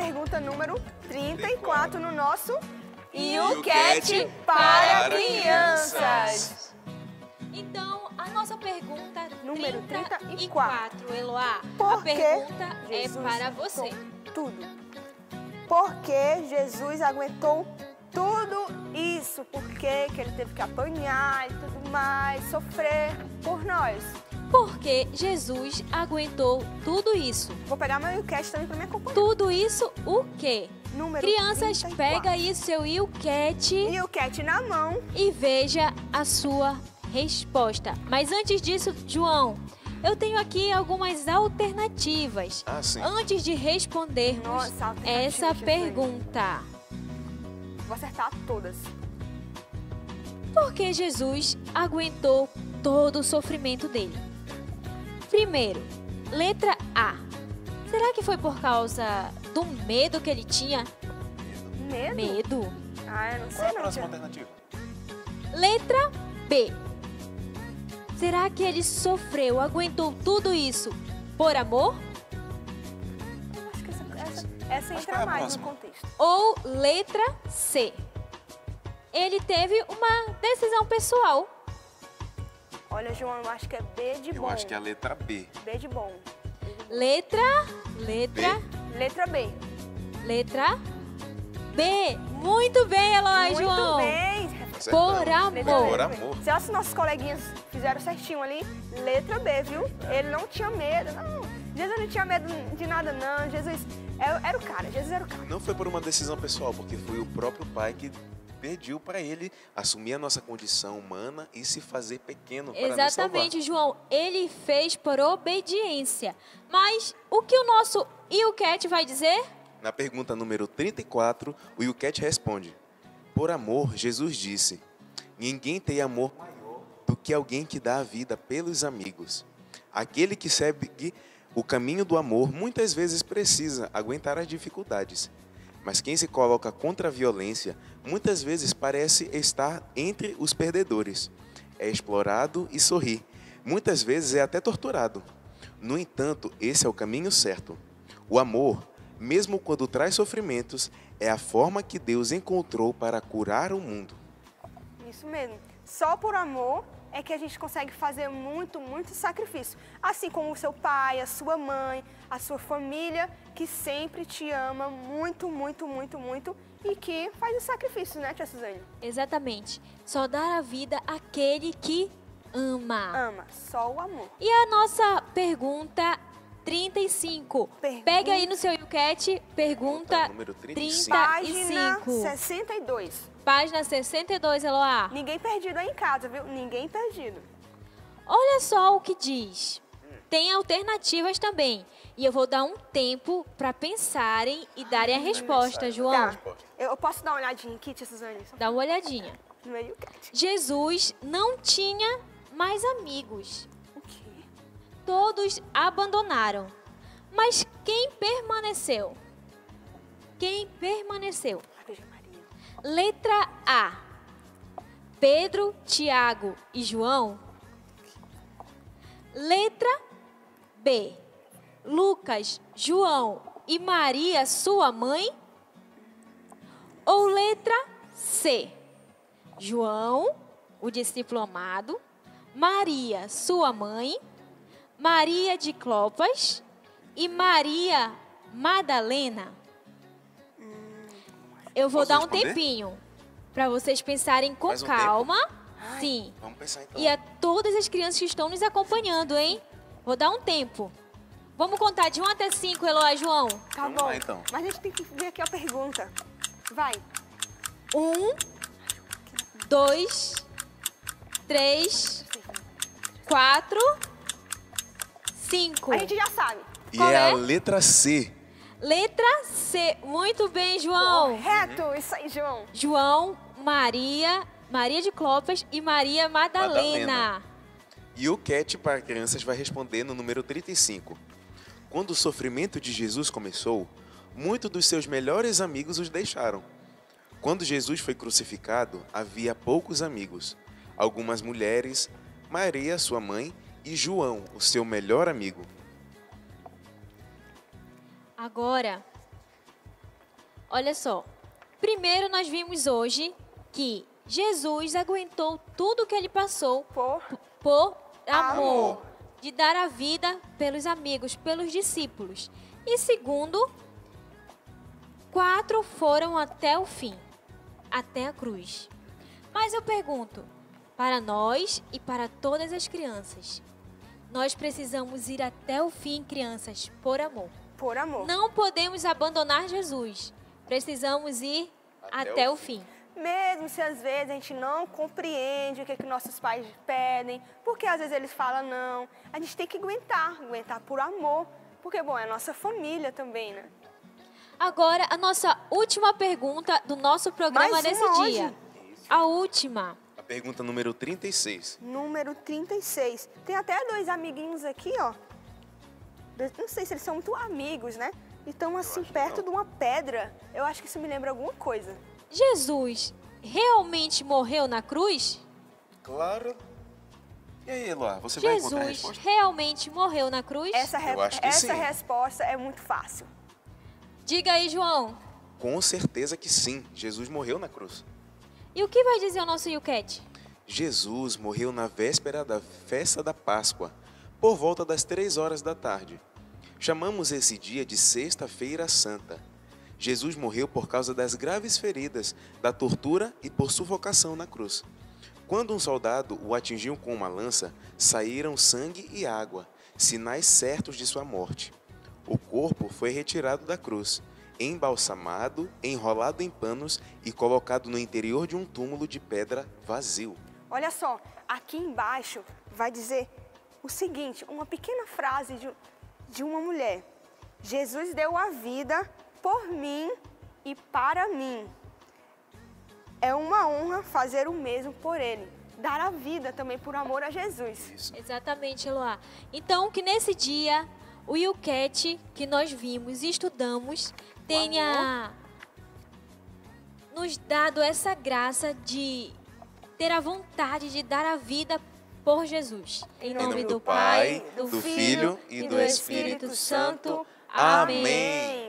pergunta número 34 no nosso YouCat para crianças. Então, a nossa pergunta Número 34, Eloá. Por a pergunta é Jesus para você. Tudo. Por que Jesus aguentou tudo isso? Por que que ele teve que apanhar e tudo mais, sofrer por nós? Por que Jesus aguentou tudo isso? Vou pegar meu YouCat também para me acompanhar. Tudo isso o quê? Número Crianças, 34. pega aí seu YouCat E o cat na mão. e veja a sua resposta. Mas antes disso, João, eu tenho aqui algumas alternativas. Ah, sim. Antes de respondermos Nossa, essa pergunta. Vou acertar todas. Por que Jesus aguentou todo o sofrimento dele? Primeiro, letra A. Será que foi por causa do medo que ele tinha? Medo? Medo. Ah, eu não Qual é sei a próxima alternativa? Letra B. Será que ele sofreu, aguentou tudo isso por amor? Eu acho que essa, essa, essa Mas entra é mais próxima? no contexto. Ou letra C. Ele teve uma decisão pessoal. Olha, João, eu acho que é B de Eu bom. acho que é a letra B. B de bom. Letra, letra, Letra B. letra B. Muito bem, Eloy, Muito João. bem. Acertamos. Por amor. B. Por amor. Se os nossos coleguinhas fizeram certinho ali, letra B, viu? Ele não tinha medo, não. Jesus não tinha medo de nada, não. Jesus era, era o cara, Jesus era o cara. Não foi por uma decisão pessoal, porque foi o próprio pai que pediu para ele assumir a nossa condição humana e se fazer pequeno para nos salvar. Exatamente, João. Ele fez por obediência. Mas o que o nosso Ilcat vai dizer? Na pergunta número 34, o Yucat responde: Por amor, Jesus disse: Ninguém tem amor maior do que alguém que dá a vida pelos amigos. Aquele que segue o caminho do amor muitas vezes precisa aguentar as dificuldades. Mas quem se coloca contra a violência muitas vezes parece estar entre os perdedores. É explorado e sorri. Muitas vezes é até torturado. No entanto, esse é o caminho certo. O amor, mesmo quando traz sofrimentos, é a forma que Deus encontrou para curar o mundo. Isso mesmo. Só por amor é que a gente consegue fazer muito, muito sacrifício. Assim como o seu pai, a sua mãe, a sua família, que sempre te ama muito, muito, muito, muito e que faz o sacrifício, né, tia Suzane? Exatamente. Só dar a vida àquele que ama. Ama, só o amor. E a nossa pergunta 35. Pergunta- Pega aí no seu Yucat, pergunta número 35. Página 35. 62. Página 62, Eloá. Ninguém perdido aí em casa, viu? Ninguém perdido. Olha só o que diz. Tem alternativas também. E eu vou dar um tempo para pensarem e darem a resposta, João. Tá. Eu posso dar uma olhadinha aqui, tia Suzane? Dá uma olhadinha. Jesus não tinha mais amigos. O quê? Todos abandonaram. Mas quem permaneceu? Quem permaneceu? Letra A. Pedro, Tiago e João. Letra B. Lucas, João e Maria, sua mãe. Ou letra C. João, o discípulo amado, Maria, sua mãe, Maria de Clopas e Maria Madalena. Eu vou Posso dar um responder? tempinho para vocês pensarem com um calma. Sim. Vamos pensar então. E a todas as crianças que estão nos acompanhando, hein? Vou dar um tempo. Vamos contar de 1 até 5, Eloá João. Tá Vamos bom. lá, então. Mas a gente tem que ver aqui a pergunta. Vai. Um, dois, três, quatro, cinco. A gente já sabe. E Qual é, é? a letra C. Letra C. Muito bem, João. Correto. Isso aí, João. João, Maria, Maria de Clopas e Maria Madalena. Madalena. E o Cat para crianças vai responder no número 35. Quando o sofrimento de Jesus começou, muitos dos seus melhores amigos os deixaram. Quando Jesus foi crucificado, havia poucos amigos. Algumas mulheres, Maria, sua mãe, e João, o seu melhor amigo. Agora, Olha só. Primeiro nós vimos hoje que Jesus aguentou tudo que ele passou Por por amor, Amor. de dar a vida pelos amigos, pelos discípulos. E segundo, quatro foram até o fim, até a cruz. Mas eu pergunto, para nós e para todas as crianças, nós precisamos ir até o fim, crianças, por amor. Por amor. Não podemos abandonar Jesus. Precisamos ir Até até, o o fim. Mesmo se às vezes a gente não compreende o que, que nossos pais pedem, porque às vezes eles falam não, a gente tem que aguentar, aguentar por amor, porque, bom, é a nossa família também, né? Agora, a nossa última pergunta do nosso programa Mais desse uma dia. hoje? A última. A pergunta número 36. Número 36. Tem até dois amiguinhos aqui, ó. Não sei se eles são muito amigos, né? E estão assim perto de uma pedra. Eu acho que isso me lembra alguma coisa. Jesus realmente morreu na cruz? Claro. E aí, Eloá, você vai encontrar a Jesus resposta? realmente morreu na cruz? Essa, re- Eu acho que essa sim. resposta é muito fácil. Diga aí, João. Com certeza que sim. Jesus morreu na cruz. E o que vai dizer o nosso Yucat? Jesus morreu na véspera da festa da Páscoa, por volta das três horas da tarde. Chamamos esse dia de Sexta-feira Santa. Jesus morreu por causa das graves feridas, da tortura e por sufocação na cruz. Quando um soldado o atingiu com uma lança, saíram sangue e água, sinais certos de sua morte. O corpo foi retirado da cruz, embalsamado, enrolado em panos e colocado no interior de um túmulo de pedra vazio. Olha só, aqui embaixo vai dizer o seguinte, uma pequena frase de, de uma mulher. Jesus deu a vida por mim e para mim. É uma honra fazer o mesmo por ele. Dar a vida também por amor a Jesus. Isso. Exatamente, Eloá. Então, que nesse dia, o Yucat que nós vimos e estudamos tenha nos dado essa graça de ter a vontade de dar a vida por Jesus. Em nome do Pai, do Filho e do Espírito Santo. Amém.